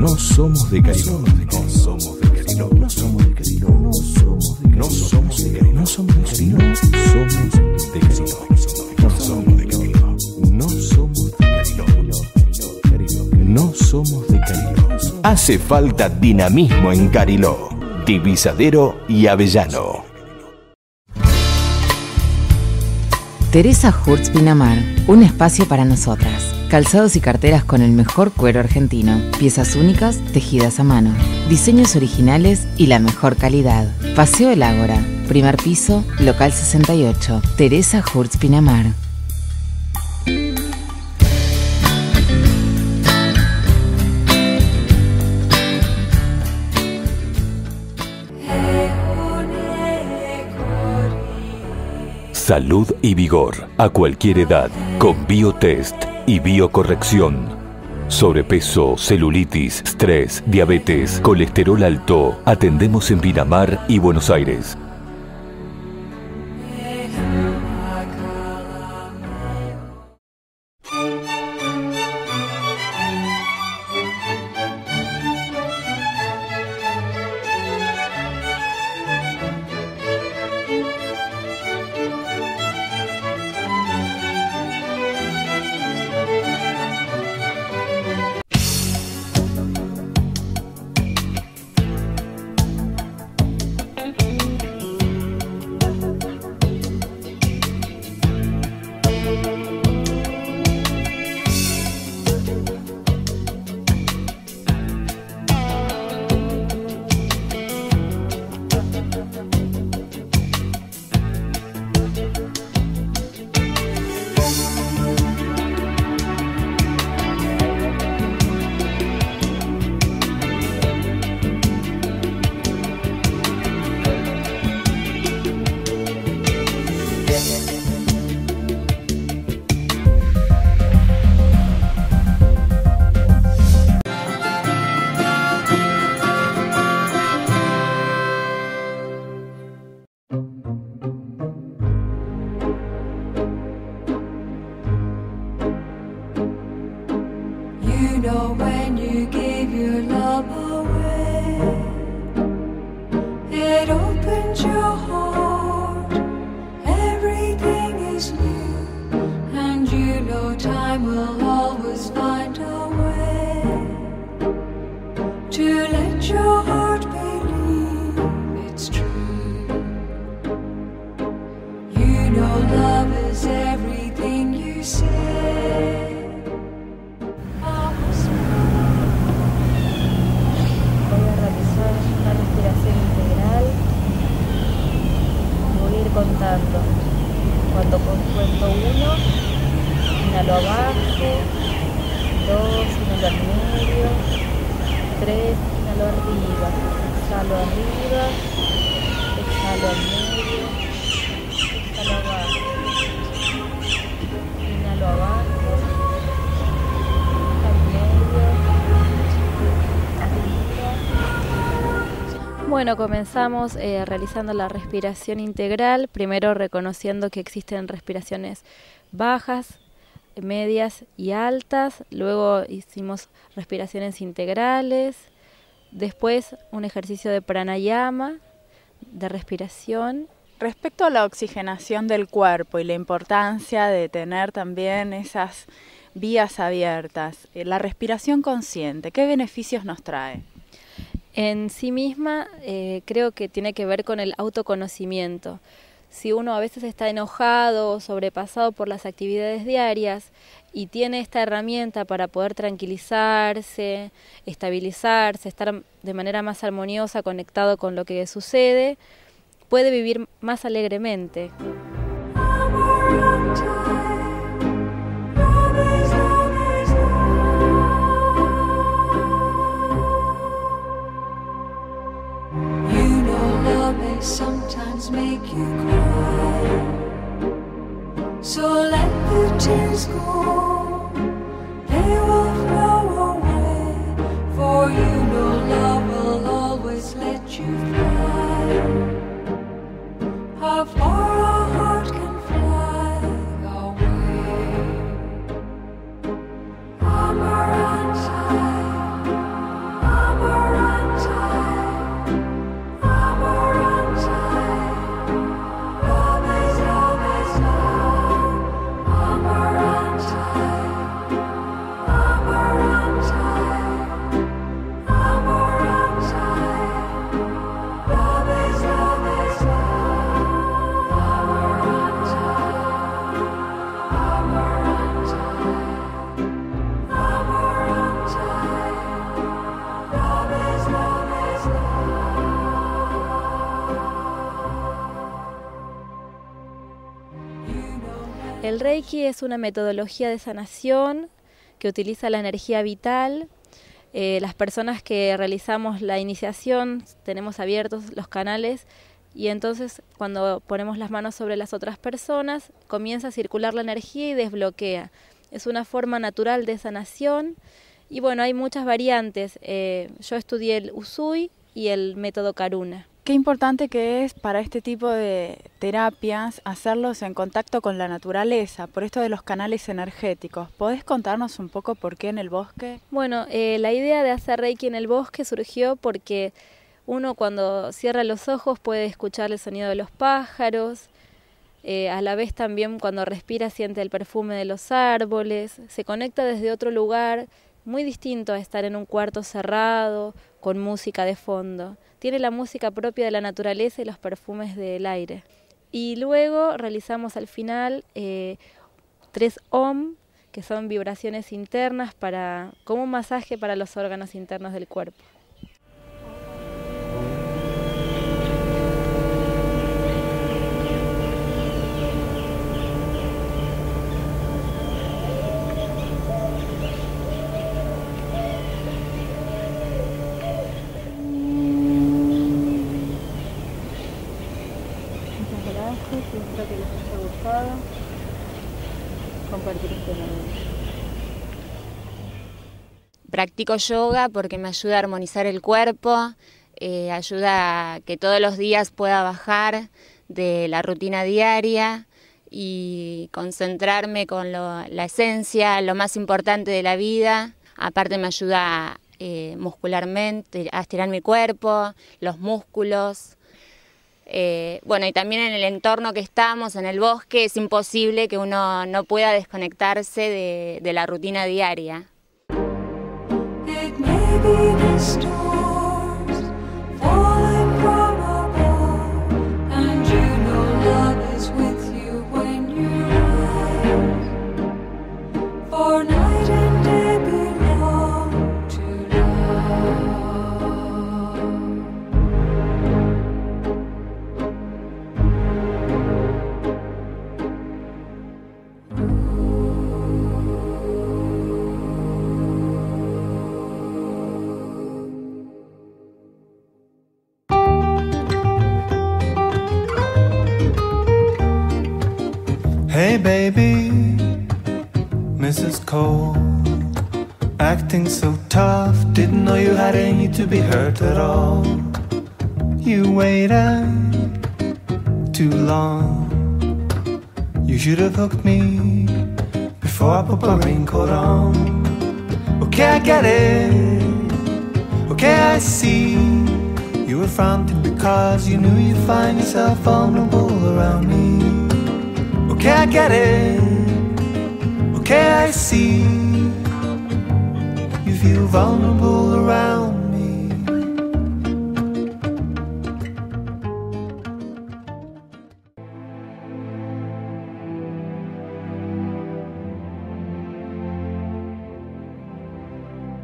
No somos de Cariló. No somos de Cariló. No somos de Cariló. No somos de Cariló. No somos de Cariló. No somos de Cariló. Somos de Cariló. No somos de Cariló. No somos de Cariló. No somos de Cariló. Hace falta dinamismo en Cariló. Divisadero y Avellano. Teresa Hurts Pinamar, un espacio para nosotras. Calzados y carteras con el mejor cuero argentino, piezas únicas tejidas a mano, diseños originales y la mejor calidad. Paseo El Ágora, primer piso, local 68. Teresa Hurts Pinamar. Salud y vigor a cualquier edad con biotest y biocorrección. Sobrepeso, celulitis, estrés, diabetes, colesterol alto. Atendemos en Pinamar y Buenos Aires. Everything is new, and you know time will always find contando. Cuando cuento uno, inhalo abajo, dos, inhalo al medio, tres, inhalo arriba, exhalo arriba, exhalo al medio, Bueno, comenzamos eh, realizando la respiración integral, primero reconociendo que existen respiraciones bajas, medias y altas, luego hicimos respiraciones integrales, después un ejercicio de pranayama, de respiración. Respecto a la oxigenación del cuerpo y la importancia de tener también esas vías abiertas, eh, la respiración consciente, ¿qué beneficios nos trae? En sí misma eh, creo que tiene que ver con el autoconocimiento. Si uno a veces está enojado o sobrepasado por las actividades diarias y tiene esta herramienta para poder tranquilizarse, estabilizarse, estar de manera más armoniosa, conectado con lo que sucede, puede vivir más alegremente. Sometimes make you cry. So let the tears go, Reiki es una metodología de sanación que utiliza la energía vital. Eh, las personas que realizamos la iniciación tenemos abiertos los canales y entonces cuando ponemos las manos sobre las otras personas comienza a circular la energía y desbloquea. Es una forma natural de sanación y bueno, hay muchas variantes. Eh, yo estudié el Usui y el método Karuna. Qué importante que es para este tipo de terapias hacerlos en contacto con la naturaleza, por esto de los canales energéticos. ¿Podés contarnos un poco por qué en el bosque? Bueno, eh, la idea de hacer Reiki en el bosque surgió porque uno cuando cierra los ojos puede escuchar el sonido de los pájaros, eh, a la vez también cuando respira siente el perfume de los árboles, se conecta desde otro lugar muy distinto a estar en un cuarto cerrado con música de fondo. Tiene la música propia de la naturaleza y los perfumes del aire. Y luego realizamos al final eh, tres OM, que son vibraciones internas para, como un masaje para los órganos internos del cuerpo. Practico yoga porque me ayuda a armonizar el cuerpo, eh, ayuda a que todos los días pueda bajar de la rutina diaria y concentrarme con la esencia, lo más importante de la vida. Aparte me ayuda eh, muscularmente a estirar mi cuerpo, los músculos. Eh, bueno, y también en el entorno que estamos, en el bosque, es imposible que uno no pueda desconectarse de, la rutina diaria. Hey baby, Mrs. Cole, acting so tough. Didn't know you had any to be hurt at all. You waited too long. You should have hooked me before I put my raincoat on. Okay, I get it. Okay, I see. You were fronting because you knew you'd find yourself vulnerable around me. Okay, I get it. Okay, I see. You feel vulnerable around me.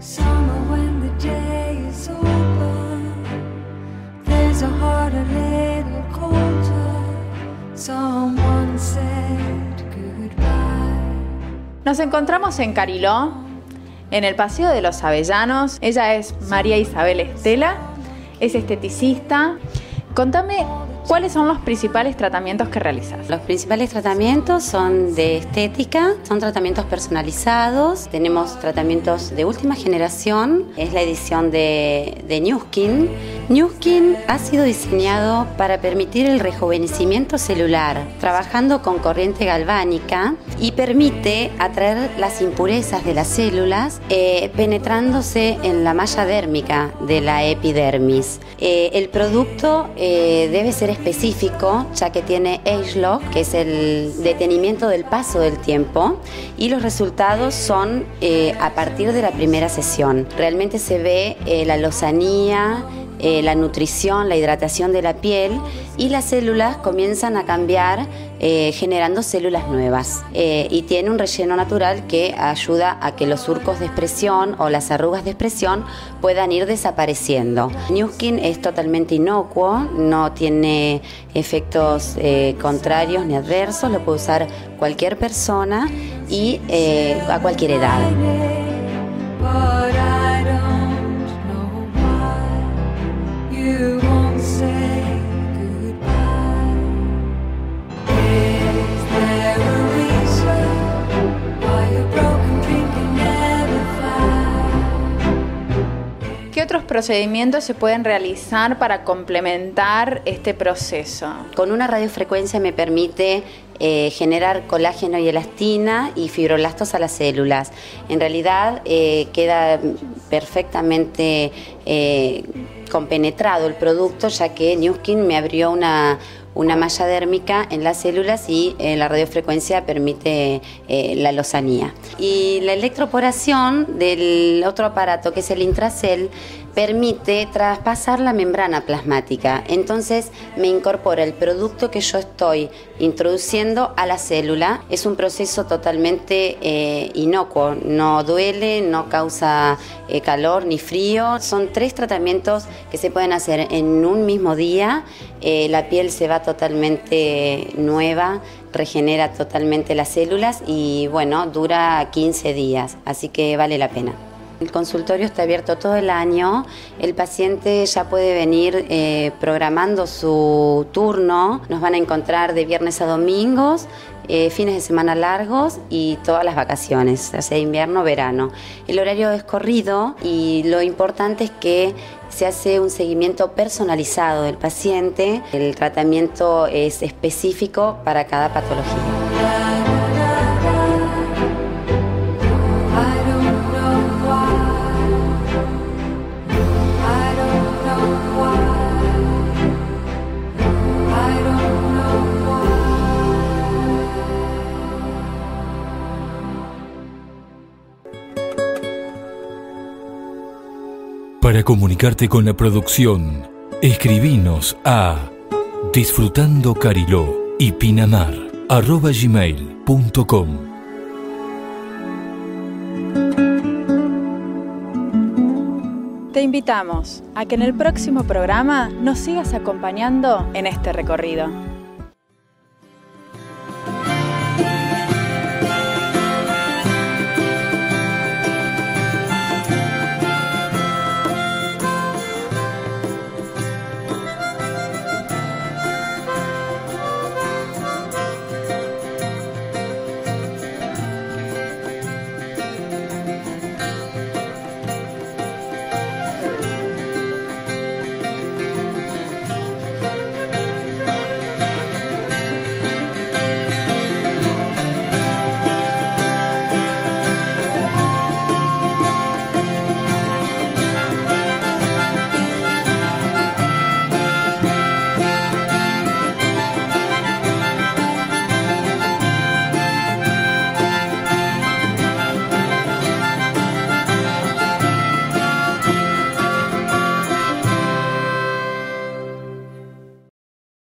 Summer when the day is open, there's a heart a little colder. Someone Nos encontramos en Cariló, en el Paseo de los Avellanos. Ella es María Isabel Estela, es esteticista. Contame cuáles son los principales tratamientos que realizas. Los principales tratamientos son de estética, son tratamientos personalizados, tenemos tratamientos de última generación, es la edición de, de New Skin. New Skin ha sido diseñado para permitir el rejuvenecimiento celular, trabajando con corriente galvánica y permite atraer las impurezas de las células eh, penetrándose en la malla dérmica de la epidermis. Eh, el producto eh, debe ser específico ya que tiene age lock, que es el detenimiento del paso del tiempo, y los resultados son eh, a partir de la primera sesión. Realmente se ve eh, la lozanía, eh, la nutrición, la hidratación de la piel y las células comienzan a cambiar eh, generando células nuevas. Eh, y tiene un relleno natural que ayuda a que los surcos de expresión o las arrugas de expresión puedan ir desapareciendo. New Skin es totalmente inocuo, no tiene efectos contrarios ni adversos, lo puede usar cualquier persona y a cualquier edad. Otros procedimientos se pueden realizar para complementar este proceso? Con una radiofrecuencia me permite eh, generar colágeno y elastina y fibroblastos a las células. En realidad eh, queda perfectamente eh, compenetrado el producto ya que Newskin me abrió una, una malla dérmica en las células y la radiofrecuencia permite la lozanía. Y la electroporación del otro aparato que es el intracel permite traspasar la membrana plasmática. Entonces me incorpora el producto que yo estoy introduciendo a la célula. Es un proceso totalmente eh, inocuo, no duele, no causa eh, calor ni frío. Son tres tratamientos que se pueden hacer en un mismo día. Eh, la piel se va totalmente nueva, regenera totalmente las células y bueno, dura 15 días, así que vale la pena. El consultorio está abierto todo el año. El paciente ya puede venir eh, programando su turno. Nos van a encontrar de viernes a domingos, eh, fines de semana largos y todas las vacaciones, ya sea invierno o verano. El horario es corrido y lo importante es que se hace un seguimiento personalizado del paciente. El tratamiento es específico para cada patología. Para comunicarte con la producción, escribinos a disfrutando Cariló y Pinamar. Te invitamos a que en el próximo programa nos sigas acompañando en este recorrido.